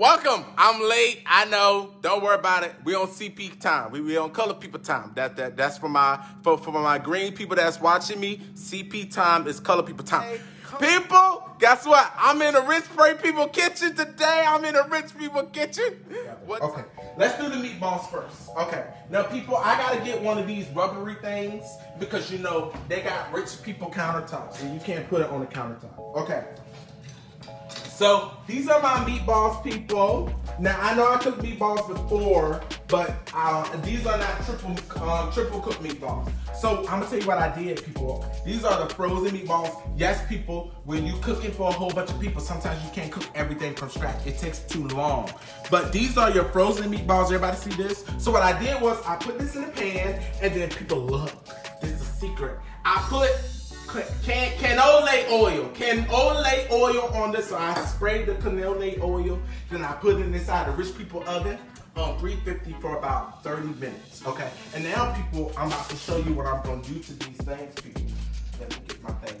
Welcome. I'm late. I know. Don't worry about it. We on CP time. We, we on color people time. That that that's for my for, for my green people that's watching me. CP time is color people time. People, guess what? I'm in a rich free people kitchen today. I'm in a rich people kitchen. What? Okay, let's do the meatballs first. Okay, now people, I gotta get one of these rubbery things because you know they got rich people countertops and you can't put it on the countertop. Okay. So these are my meatballs, people. Now I know I cooked meatballs before, but uh, these are not triple um, triple cooked meatballs. So I'm gonna tell you what I did, people. These are the frozen meatballs. Yes, people, when you cooking for a whole bunch of people, sometimes you can't cook everything from scratch. It takes too long. But these are your frozen meatballs. Everybody see this? So what I did was I put this in the pan, and then people look. This is a secret. I put can oil, canola oil on this. So I spray the canola oil, then I put it inside the rich people oven um, on 350 for about 30 minutes. Okay, and now people, I'm about to show you what I'm gonna do to these things, people. Let me get my thing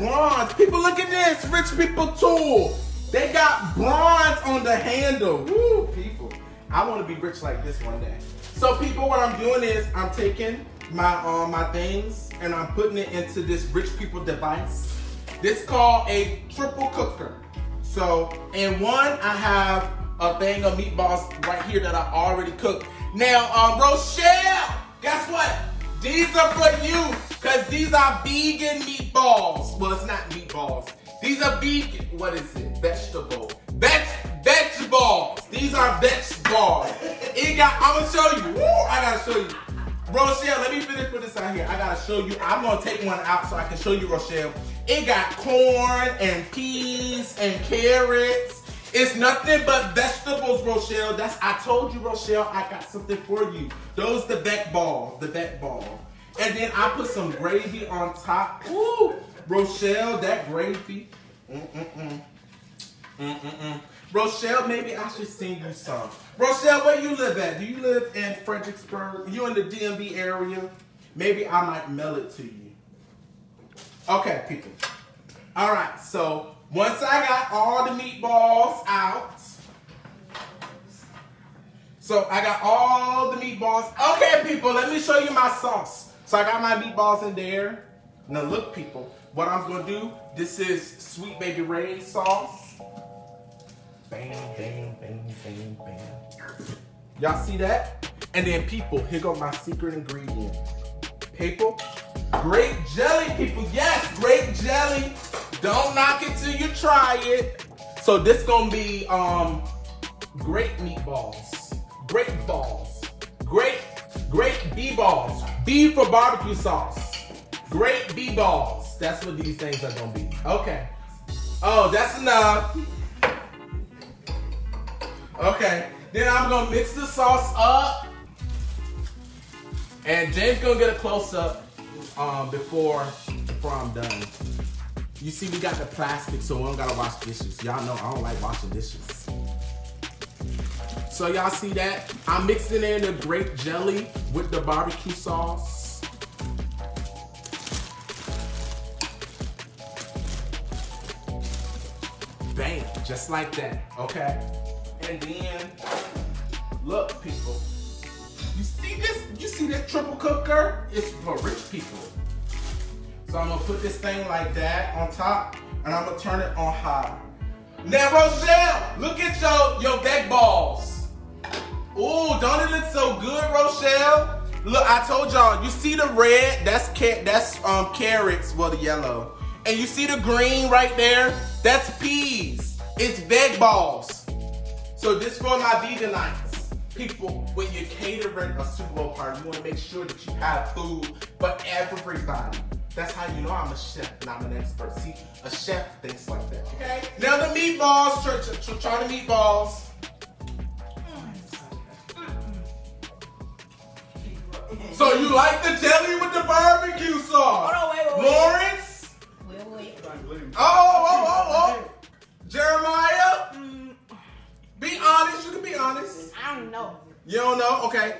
bronze. People, look at this. Rich people tool. They got bronze on the handle. Woo, people. I want to be rich like this one day. So people, what I'm doing is I'm taking my uh, my things and I'm putting it into this rich people device. This called a triple cooker. So in one, I have a thing of meatballs right here that I already cooked. Now, um, Rochelle, guess what? These are for you, because these are vegan meatballs. Well, it's not meatballs. These are vegan, what is it? Vegetable. Veg, vegetables. These are vegetables. It got, I'm gonna show you. Woo, I gotta show you. Rochelle, let me finish with this out here. I gotta show you. I'm gonna take one out so I can show you, Rochelle. It got corn and peas and carrots it's nothing but vegetables, Rochelle. That's I told you, Rochelle, I got something for you. Those the vet ball, the vet ball. And then I put some gravy on top. Ooh, Rochelle, that gravy. Mm-mm-mm. Mm-mm-mm. Rochelle, maybe I should sing you some. Rochelle, where you live at? Do you live in Fredericksburg? You in the DMV area? Maybe I might mail it to you. Okay, people. All right, so once I got all the meatballs out, so I got all the meatballs. Okay, people, let me show you my sauce. So I got my meatballs in there. Now look, people, what I'm gonna do, this is Sweet Baby Ray's sauce. Bang, bang, bang, bang, bang. Y'all see that? And then people, here go my secret ingredient. People, grape jelly, people. Yes, grape jelly. Don't knock it till you try it. So this gonna be um great meatballs, great balls, great great B balls, B for barbecue sauce, great B balls. That's what these things are gonna be. Okay. Oh, that's enough. Okay. Then I'm gonna mix the sauce up. And James gonna get a close up um, before before I'm done. You see, we got the plastic, so we don't gotta wash dishes. Y'all know I don't like washing dishes. So y'all see that? I'm mixing in the grape jelly with the barbecue sauce. Bam, just like that, okay? And then, look people, you see this, you see this triple cooker? It's for rich people. So I'm gonna put this thing like that on top and I'm gonna turn it on high. Now Rochelle, look at your, your back balls. Look so good, Rochelle? Look, I told y'all, you see the red, that's that's um carrots, well the yellow. And you see the green right there? That's peas. It's veg balls. So this for my vegan nights. People, when you're catering a Super Bowl party, you wanna make sure that you have food for everybody. That's how you know I'm a chef and I'm an expert. See, a chef thinks like that. Okay? Now the meatballs, try, try, try the meatballs. so you like the jelly with the barbecue sauce? Hold on, wait, wait, wait. Lawrence? Wait, wait. Oh, oh, oh, oh, oh. Jeremiah? Mm. Be honest. You can be honest. I don't know. You don't know? Okay.